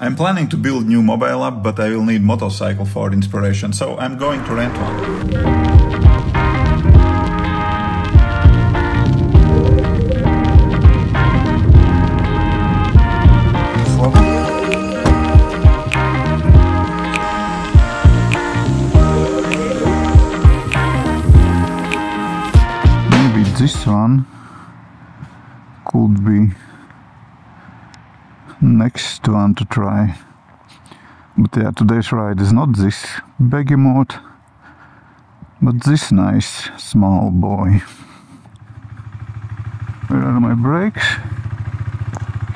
I'm planning to build new mobile app, but I will need motorcycle for inspiration, so I'm going to rent one. Maybe this one could be next one to try. But yeah, today's ride is not this behemoth, but this nice small boy. Where are my brakes?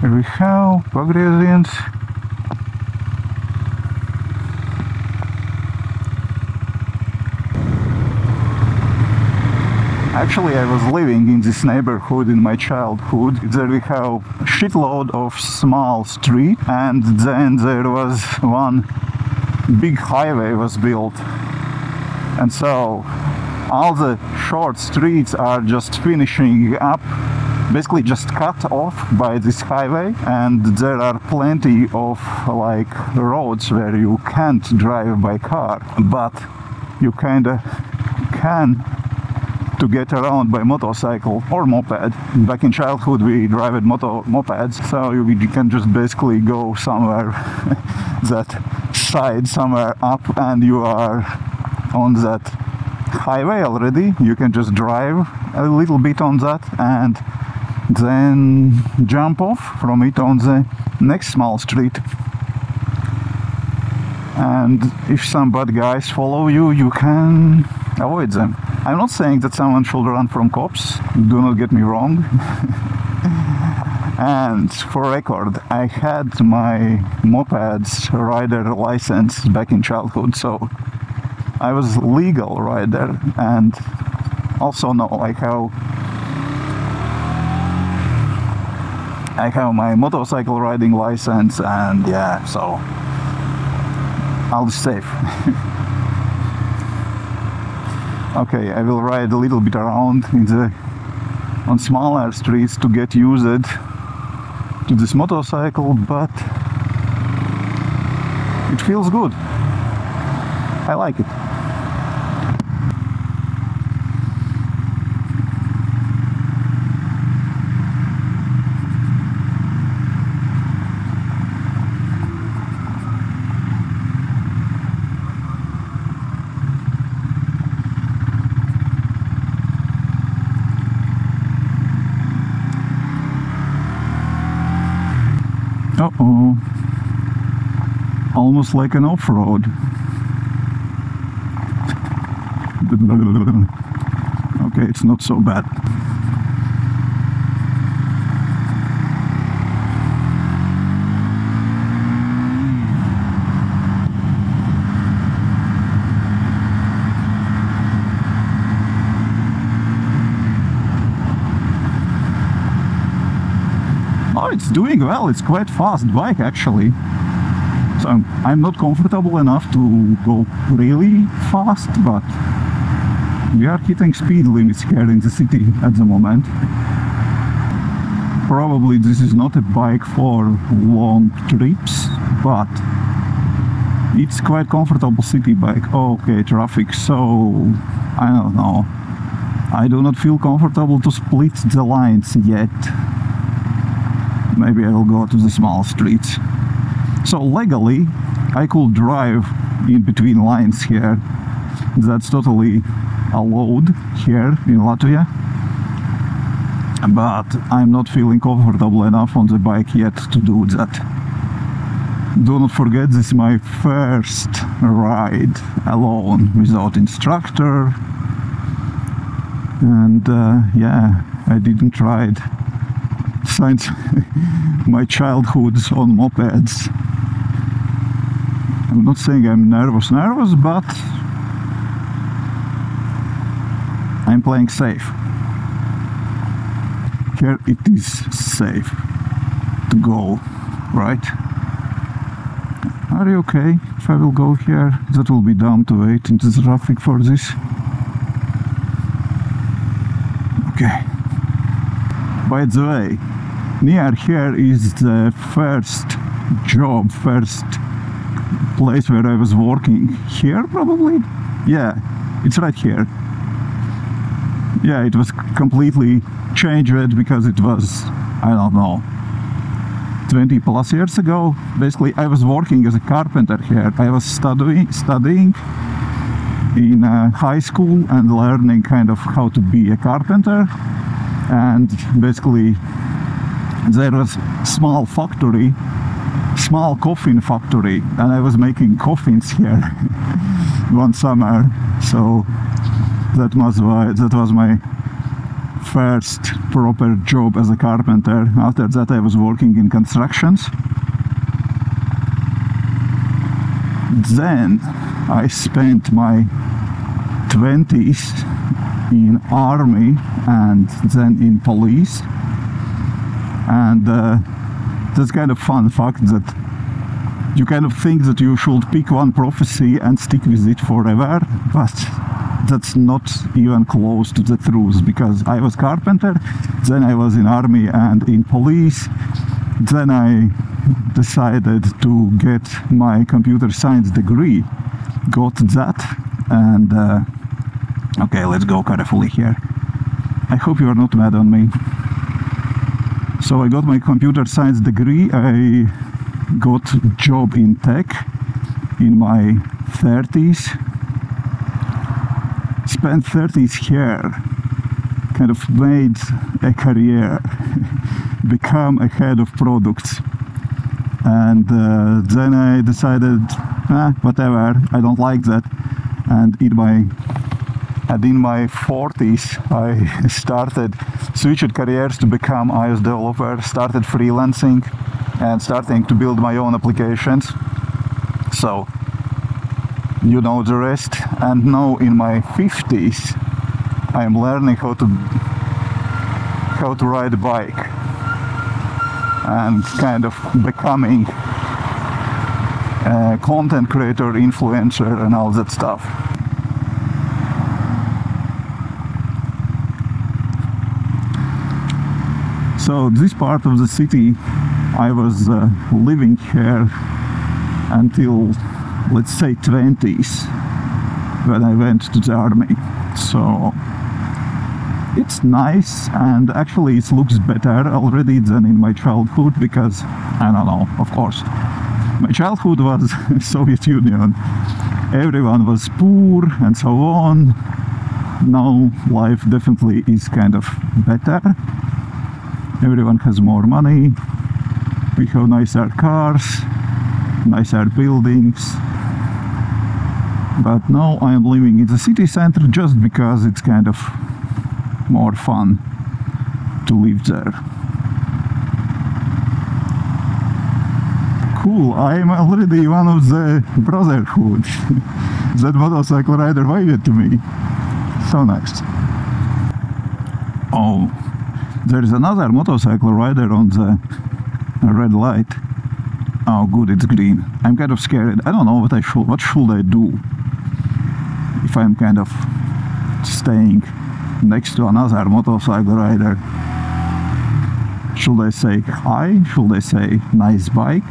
Here we have Pogradients. Actually, I was living in this neighborhood in my childhood. There we have a shitload of small street, and then there was one big highway was built, and so all the short streets are just finishing up basically just cut off by this highway and there are plenty of like roads where you can't drive by car but you kinda can to get around by motorcycle or moped. Back in childhood, we drove moto mopeds, so you can just basically go somewhere that side, somewhere up, and you are on that highway already. You can just drive a little bit on that and then jump off from it on the next small street. And if some bad guys follow you, you can avoid them. I'm not saying that someone should run from cops, do not get me wrong. and for record, I had my moped's rider license back in childhood, so I was legal rider and also know like how I have my motorcycle riding license and yeah, so I'll be safe. okay, I will ride a little bit around in the on smaller streets to get used to this motorcycle, but it feels good. I like it. Oh. Almost like an off road. Okay, it's not so bad. It's doing well. It's quite fast bike actually. So I'm, I'm not comfortable enough to go really fast, but we are hitting speed limits here in the city at the moment. Probably this is not a bike for long trips, but it's quite comfortable city bike. Okay, traffic, so I don't know. I do not feel comfortable to split the lines yet maybe I will go to the small streets. So legally, I could drive in between lines here. That's totally allowed here in Latvia. But I'm not feeling comfortable enough on the bike yet to do that. Do not forget this is my first ride alone without instructor. And uh, yeah, I didn't try it since my childhood on mopeds. I'm not saying I'm nervous, nervous, but I'm playing safe. Here it is safe to go, right? Are you okay if I will go here? That will be dumb to wait into the traffic for this. Okay. By the way, near here is the first job, first place where I was working. Here, probably? Yeah, it's right here. Yeah, it was completely changed because it was, I don't know, 20 plus years ago. Basically, I was working as a carpenter here. I was studying, studying in uh, high school and learning kind of how to be a carpenter. And basically, there was small factory, small coffin factory, and I was making coffins here one summer. So that was why that was my first proper job as a carpenter. After that, I was working in constructions. Then I spent my 20s in army and then in police. And uh, that's kind of fun fact that you kind of think that you should pick one prophecy and stick with it forever but that's not even close to the truth because I was carpenter then I was in army and in police then I decided to get my computer science degree got that and uh, okay let's go carefully here. I hope you are not mad on me. So I got my computer science degree. I got job in tech in my 30s spent 30s here. Kind of made a career. Become a head of products. And uh, then I decided ah, whatever. I don't like that. And in my and in my 40s I started switched careers to become iOS developer started freelancing and starting to build my own applications so you know the rest and now in my 50s I am learning how to how to ride a bike and kind of becoming a content creator, influencer and all that stuff. So this part of the city I was uh, living here until let's say 20s when I went to the army. So it's nice and actually it looks better already than in my childhood because I don't know, of course. My childhood was Soviet Union. Everyone was poor and so on. Now life definitely is kind of better. Everyone has more money. We have nicer cars, nicer buildings. But now I am living in the city center just because it's kind of more fun to live there. Cool, I am already one of the brotherhood. that motorcycle rider waved to me. So nice. Oh, there is another motorcycle rider on the red light. Oh, good, it's green. I'm kind of scared. I don't know what I should. What should I do if I'm kind of staying next to another motorcycle rider. Should I say hi? Should I say nice bike?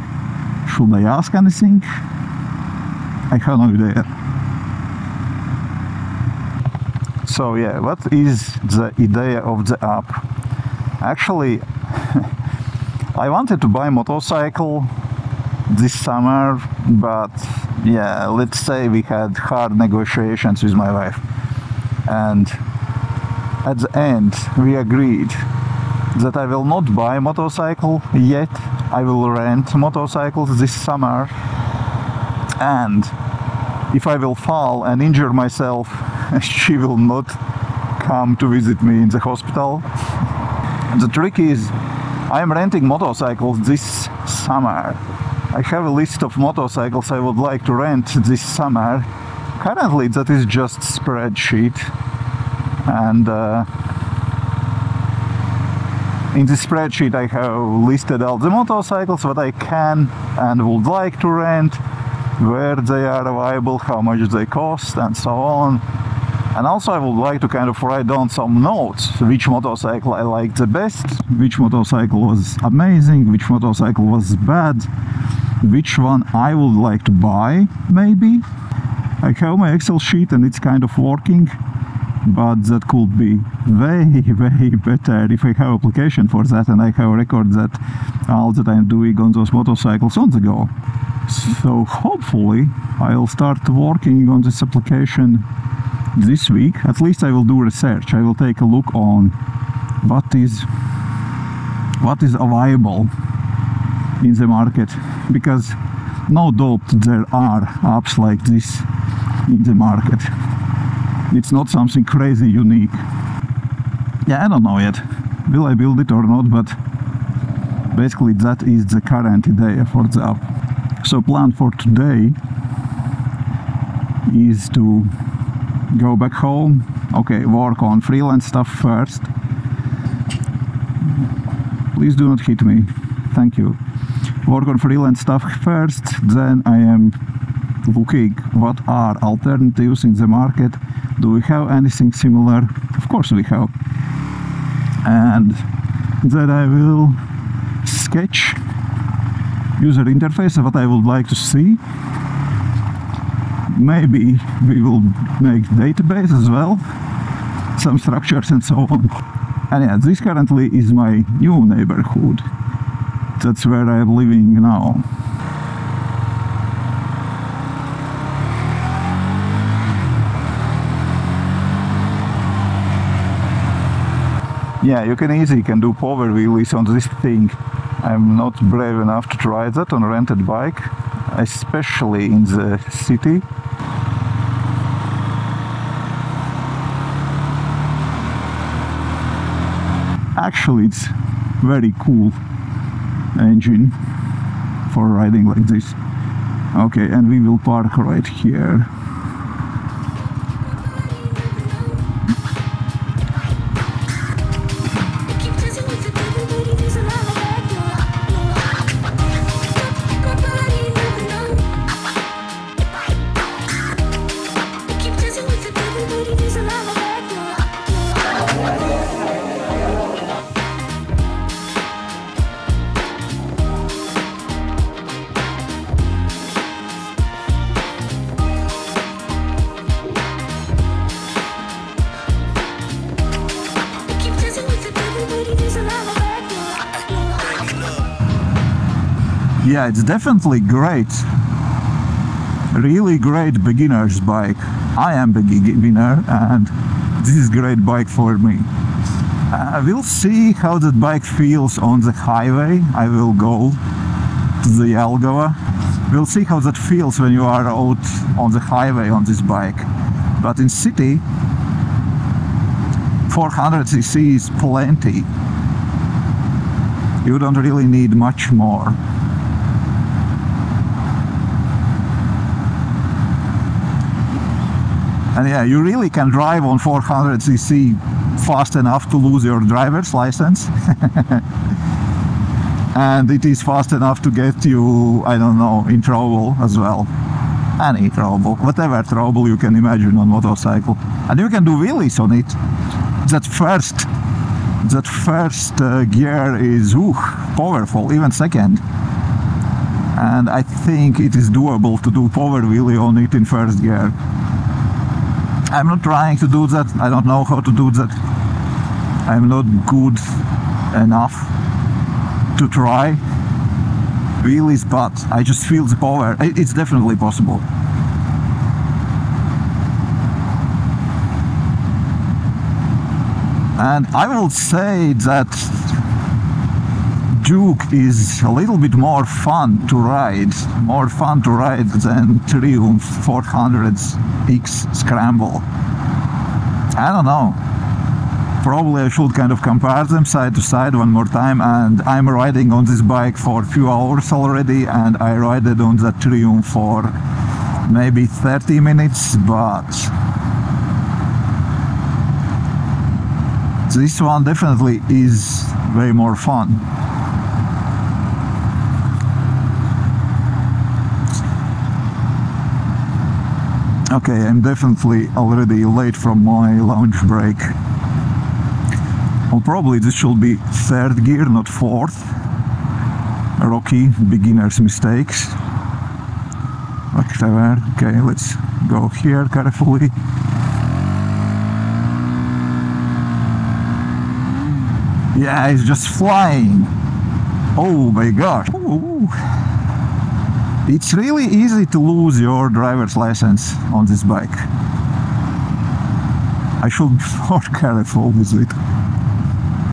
Should I ask anything? I have no idea. So yeah, what is the idea of the app? Actually, I wanted to buy a motorcycle this summer, but yeah, let's say we had hard negotiations with my wife. And at the end, we agreed that I will not buy a motorcycle yet. I will rent motorcycles this summer. And if I will fall and injure myself, she will not come to visit me in the hospital. The trick is, I am renting motorcycles this summer. I have a list of motorcycles I would like to rent this summer. Currently, that is just spreadsheet and uh, in the spreadsheet I have listed all the motorcycles that I can and would like to rent, where they are available, how much they cost and so on. And also I would like to kind of write down some notes, which motorcycle I liked the best, which motorcycle was amazing, which motorcycle was bad, which one I would like to buy, maybe. I have my Excel sheet and it's kind of working, but that could be way, way better if I have application for that and I have a record that all that I'm doing on those motorcycles on the go. So hopefully I'll start working on this application this week. At least I will do research. I will take a look on what is what is available in the market because no doubt there are apps like this in the market. It's not something crazy unique. Yeah, I don't know yet. Will I build it or not, but basically that is the current idea for the app. So plan for today is to go back home. Okay work on freelance stuff first. Please do not hit me. Thank you. Work on freelance stuff first then I am looking what are alternatives in the market. Do we have anything similar? Of course we have. And then I will sketch user interface of what I would like to see maybe we will make database as well some structures and so on. And yeah this currently is my new neighborhood. That's where I'm living now. Yeah you can easily can do power wheelies on this thing. I'm not brave enough to try that on rented bike especially in the city actually it's very cool engine for riding like this. Okay and we will park right here yeah it's definitely great. Really great beginner's bike. I am a beginner and this is great bike for me. Uh, we'll see how that bike feels on the highway. I will go to the Jelgava we'll see how that feels when you are out on the highway on this bike. But in city 400cc is plenty. You don't really need much more and yeah you really can drive on 400cc fast enough to lose your driver's license. And it is fast enough to get you I don't know in trouble as well. Any trouble whatever trouble you can imagine on motorcycle. And you can do wheelies on it. That first that first uh, gear is ooh, powerful even second. And I think it is doable to do power wheelie on it in first gear I'm not trying to do that. I don't know how to do that. I'm not good enough to try wheelies, but I just feel the power. It's definitely possible. And I will say that Duke is a little bit more fun to ride, more fun to ride than Triumph 400X Scramble. I don't know. Probably I should kind of compare them side to side one more time and I'm riding on this bike for a few hours already and I ride it on the Triumph for maybe 30 minutes but this one definitely is way more fun. Okay, I'm definitely already late from my lunch break. Well, probably this should be third gear, not fourth. Rocky beginner's mistakes. Okay, let's go here carefully. Yeah, it's just flying. Oh my gosh. Ooh. It's really easy to lose your driver's license on this bike. I should be more careful with it.